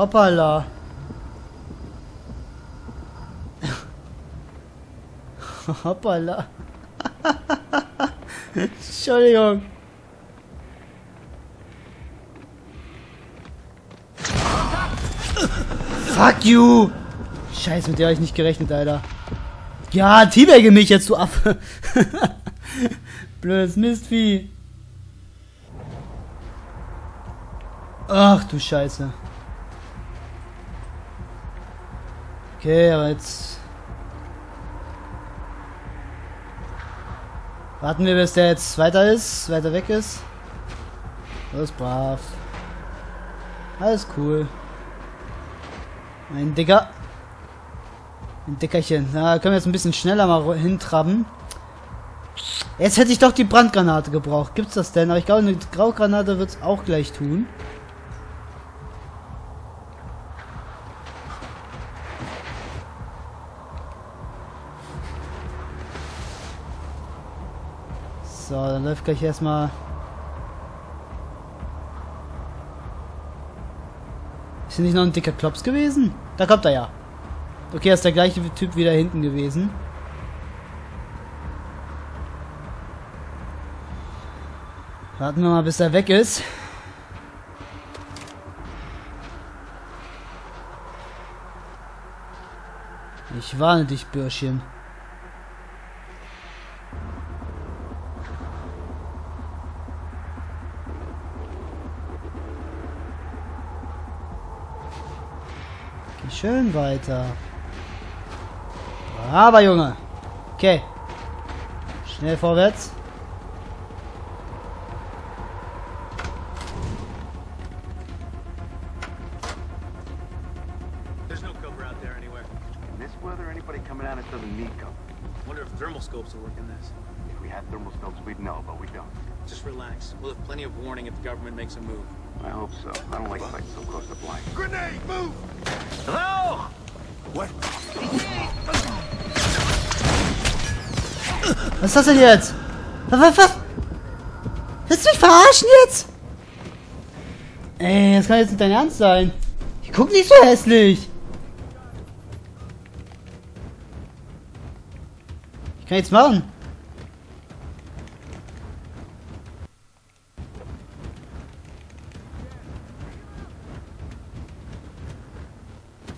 Hoppala. Hoppala. Entschuldigung. Fuck you! Scheiße, mit der habe ich nicht gerechnet, Alter. Ja, teabagge mich jetzt, du Affe. Blödes Mistvieh. Ach du Scheiße. Okay, aber jetzt... Warten wir, bis der jetzt weiter ist, weiter weg ist. Ist brav. Alles cool. Ein Dicker. Ein Dickerchen. Na, können wir jetzt ein bisschen schneller mal hintraben. Jetzt hätte ich doch die Brandgranate gebraucht. Gibt's das denn? Aber ich glaube, eine Graugranate wird es auch gleich tun. So, dann läuft gleich erstmal. Ist hier nicht noch ein dicker Klops gewesen? Da kommt er ja. Okay, ist der gleiche Typ wieder hinten gewesen. Warten wir mal, bis er weg ist. Ich warne dich, Bürschchen. Schön weiter. Aber Junge. Okay. Schnell vorwärts. Government makes a move. I hope so. I don't like fighting so close to blind. Grenade, move! Hello! What? Was ist das denn jetzt? Was, was, was? Willst du mich verarschen jetzt? Ey, das kann jetzt nicht dein Ernst sein. Ich guck nicht so hässlich. Ich kann nichts machen.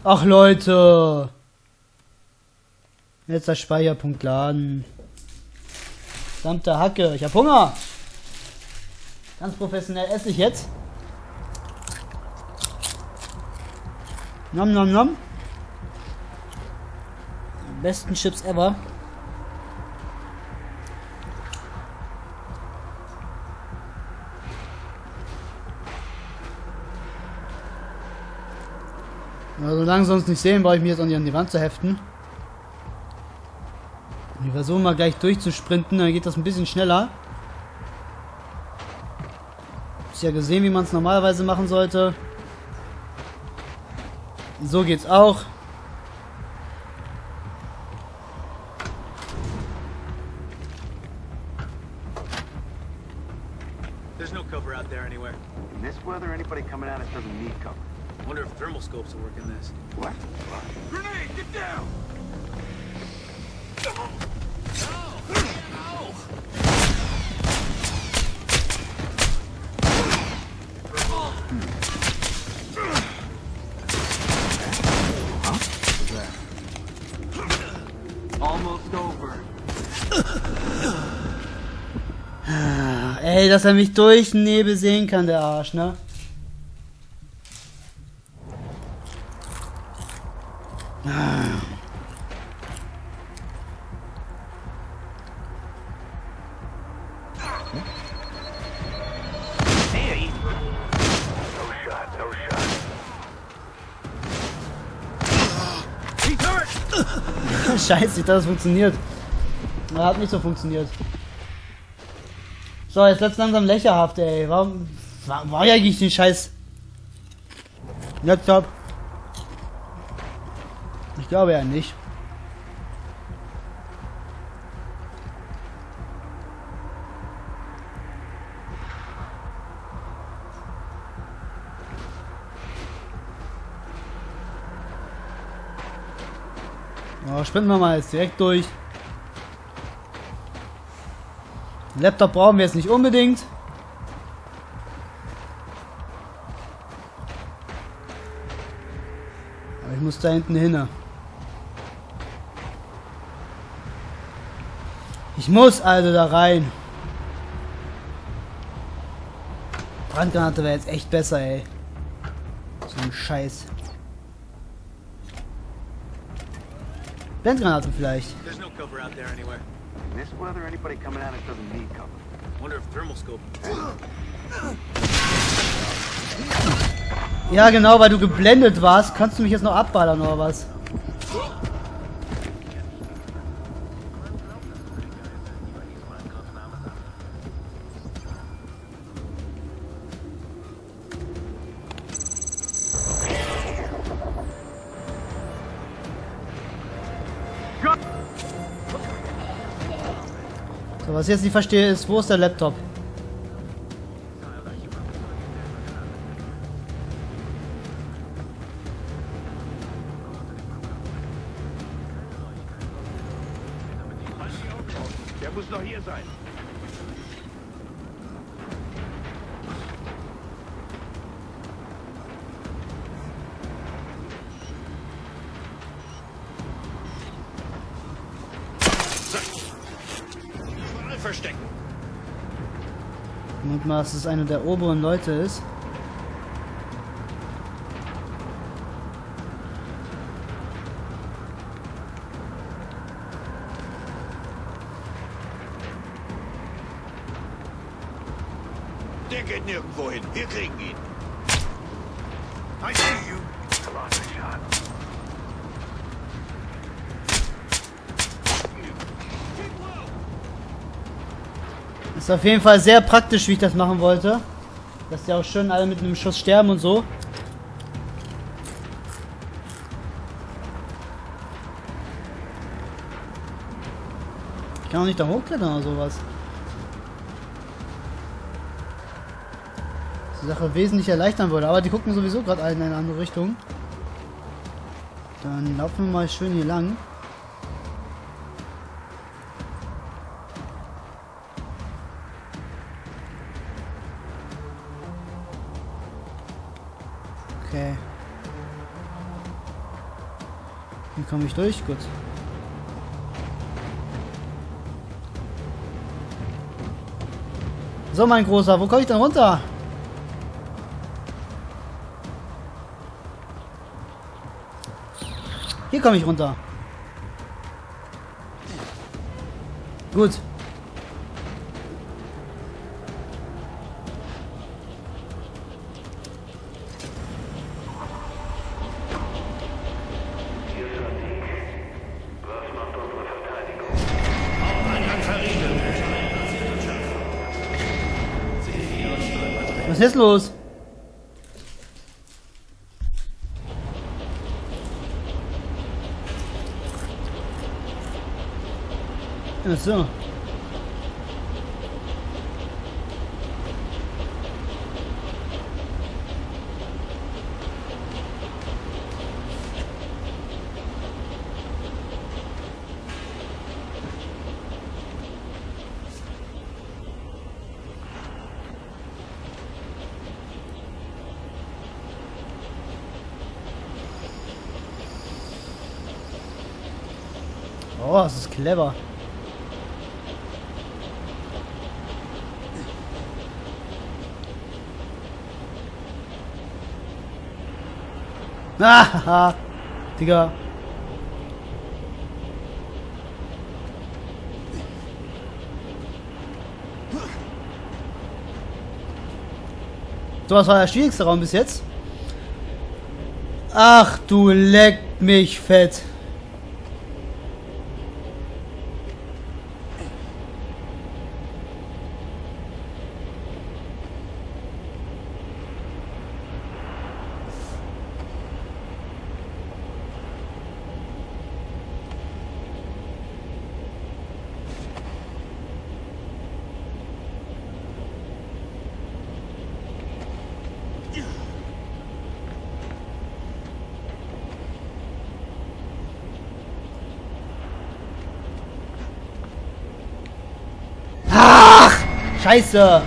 Ach Leute. Letzter Speicherpunkt laden. Verdammte Hacke, ich hab Hunger. Ganz professionell esse ich jetzt. Nom nom nom. Besten Chips ever. Also solange sie uns nicht sehen, brauche ich mich jetzt auch nicht an die Wand zu heften. Wir versuchen mal gleich durchzusprinten, dann geht das ein bisschen schneller. Ist ja gesehen, wie man es normalerweise machen sollte. So geht's auch. There's no cover out there anywhere. In this weather, anybody coming at us doesn't need cover. Wonder if thermal scopes will work in this. What? Grenade, get down! Almost over. Ey, dass er mich durch den Nebel sehen kann, der Arsch, ne? No shot, no shot. Scheiße, ich dachte, das funktioniert. Aber hat nicht so funktioniert. So, jetzt wird's langsam lächerhaft, ey. Warum war, war ja eigentlich den Scheiß Laptop? Ich glaube ja nicht. Spinnen wir mal jetzt direkt durch. Laptop brauchen wir jetzt nicht unbedingt. Aber ich muss da hinten hin. Ne? Ich muss also da rein. Brandgranate wäre jetzt echt besser, ey. So ein Scheiß. Blendgranate vielleicht. There's no cover out there anywhere. In this weather, anybody coming out, it doesn't need cover. Wonder if thermal scope. Ja, genau, weil du geblendet warst, kannst du mich jetzt noch abballern oder was? Was ich jetzt nicht verstehe, ist, wo ist der Laptop? Der muss noch hier sein. Und mal, dass es einer der oberen Leute ist. Der geht nirgendwo hin. Wir kriegen ihn. I see you. Lost a shot. Ist auf jeden Fall sehr praktisch, wie ich das machen wollte. Dass die auch schön alle mit einem Schuss sterben und so. Ich kann auch nicht da hochklettern oder sowas. Was Die Sache wesentlich erleichtern würde. Aber die gucken sowieso gerade alle in eine andere Richtung. Dann laufen wir mal schön hier lang. Okay. Hier komme ich durch, gut. So, mein Großer, wo komme ich denn runter? Hier komme ich runter. Gut. Ist los? Ach so. Oh, das ist clever. Ah, Digga. So, was war der schwierigste Raum bis jetzt? Ach, du leck mich fett. Scheiße!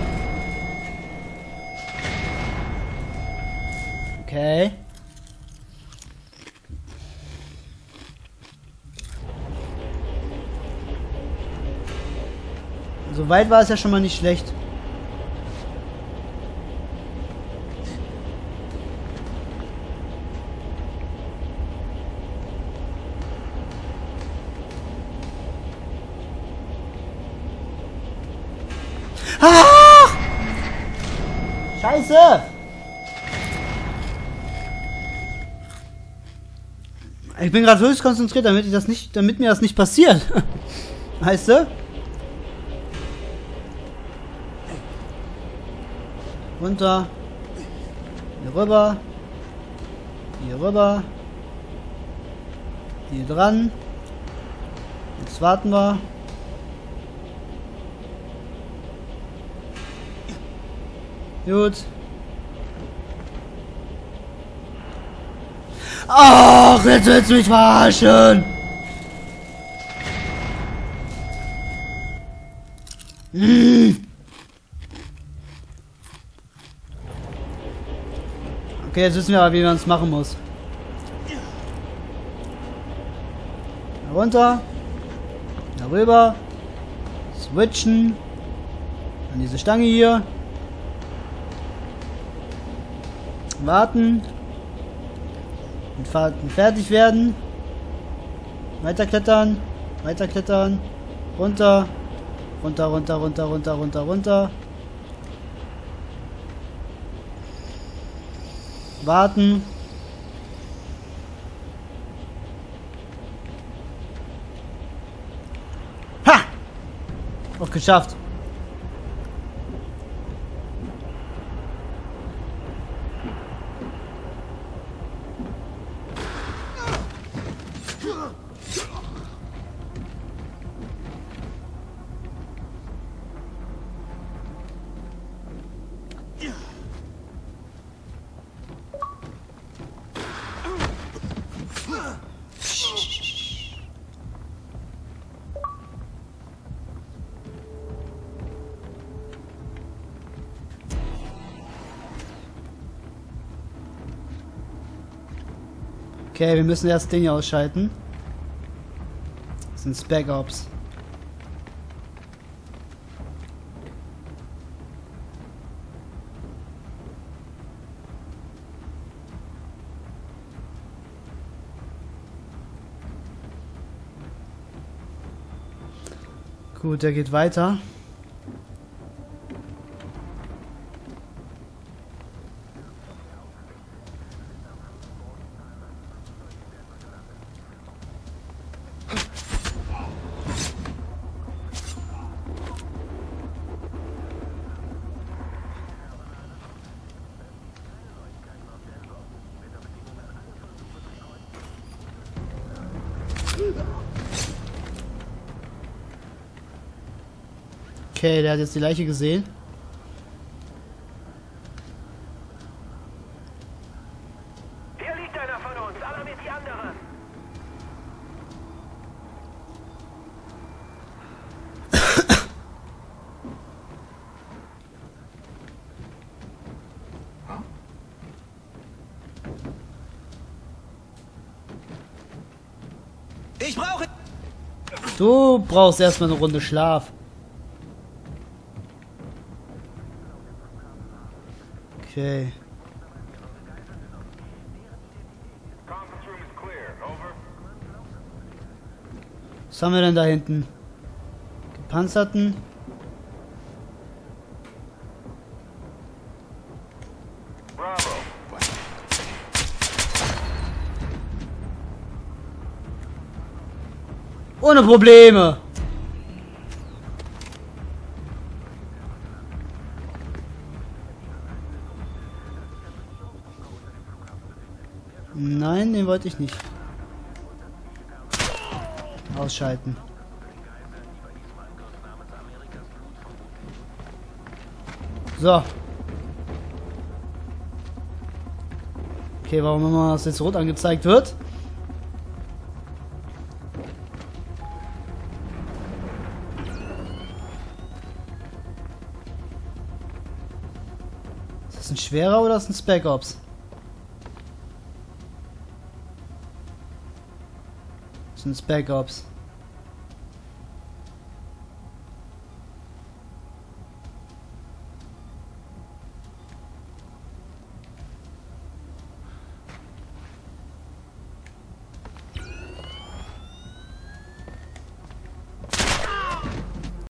Okay. So weit war es ja schon mal nicht schlecht. Ah! Scheiße! Ich bin gerade höchst konzentriert, damit ich das nicht, damit mir das nicht passiert. Weißt du? Runter. Hier rüber. Hier rüber. Hier dran. Jetzt warten wir. Gut. Ach, jetzt willst du mich verarschen. Okay, jetzt wissen wir aber, wie man es machen muss. Runter. Darüber. Switchen. An diese Stange hier. Warten. Und fertig werden. Weiterklettern. Weiterklettern. Runter. Runter, runter, runter, runter, runter, runter. Warten. Ha! Auch geschafft. Okay, wir müssen erst Dinge ausschalten. Das sind Spec Ops. Gut, der geht weiter. Okay, der hat jetzt die Leiche gesehen. Hier liegt einer von uns, alarmiert die anderen. Ich brauche... Du brauchst erstmal eine Runde Schlaf. Clear. Over. Was haben wir denn da hinten? Gepanzerten? Ohne Probleme. Nein, den wollte ich nicht. Ausschalten. So. Okay, warum immer das jetzt rot angezeigt wird? Ist ein schwerer oder ist ein Spec Ops? Ist ein Spec Ops.